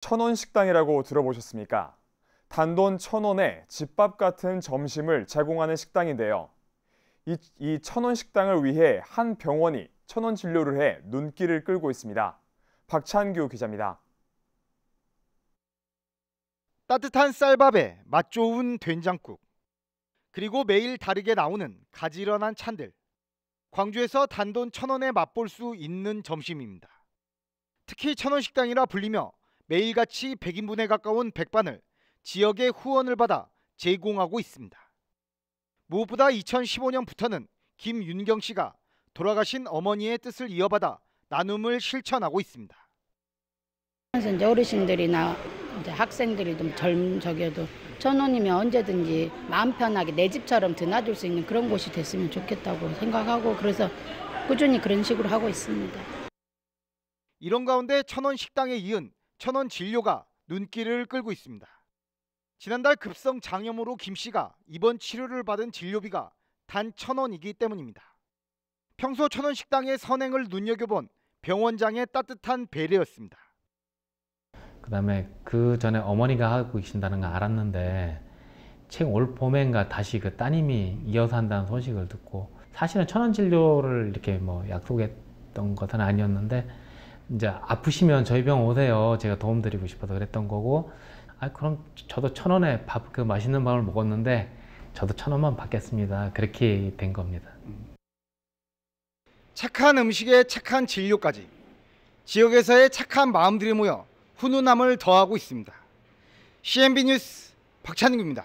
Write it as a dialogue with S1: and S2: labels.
S1: 천원 식당이라고 들어보셨습니까? 단돈 천 원에 집밥 같은 점심을 제공하는 식당인데요. 이, 이 천원 식당을 위해 한 병원이 천원 진료를 해 눈길을 끌고 있습니다. 박찬규 기자입니다.
S2: 따뜻한 쌀밥에 맛 좋은 된장국 그리고 매일 다르게 나오는 가지런한 찬들 광주에서 단돈 천 원에 맛볼 수 있는 점심입니다. 특히 천원 식당이라 불리며 매일같이 100인분에 가까운 백반을 지역의 후원을 받아 제공하고 있습니다. 무엇보다 2015년부터는 김윤경 씨가 돌아가신 어머니의 뜻을 이어받아 나눔을 실천하고 있습니다.
S3: 그래서 이제 어르신들이나 이제 학생들이 좀 젊은 저기도 천 원이면 언제든지 마음 편하게 내 집처럼 드나들 수 있는 그런 곳이 됐으면 좋겠다고 생각하고 그래서 꾸준히 그런 식으로 하고 있습니다.
S2: 이런 가운데 천원 식당에 이은 천원 진료가 눈길을 끌고 있습니다. 지난달 급성 장염으로 김 씨가 입원 치료를 받은 진료비가 단 천 원이기 때문입니다. 평소 천원 식당의 선행을 눈여겨본 병원장의 따뜻한 배려였습니다.
S4: 그다음에 그 전에 어머니가 하고 계신다는 걸 알았는데 최근 올 봄엔가 다시 그 따님이 이어서 한다는 소식을 듣고 사실은 천원 진료를 이렇게 뭐 약속했던 것은 아니었는데 이제 아프시면 저희 병원 오세요. 제가 도움드리고 싶어서 그랬던 거고 아 그럼 저도 천 원에 밥 그 맛있는 밥을 먹었는데 저도 천 원만 받겠습니다. 그렇게 된 겁니다.
S2: 착한 음식에 착한 진료까지 지역에서의 착한 마음들이 모여 훈훈함을 더하고 있습니다. CNB 뉴스 박찬규입니다.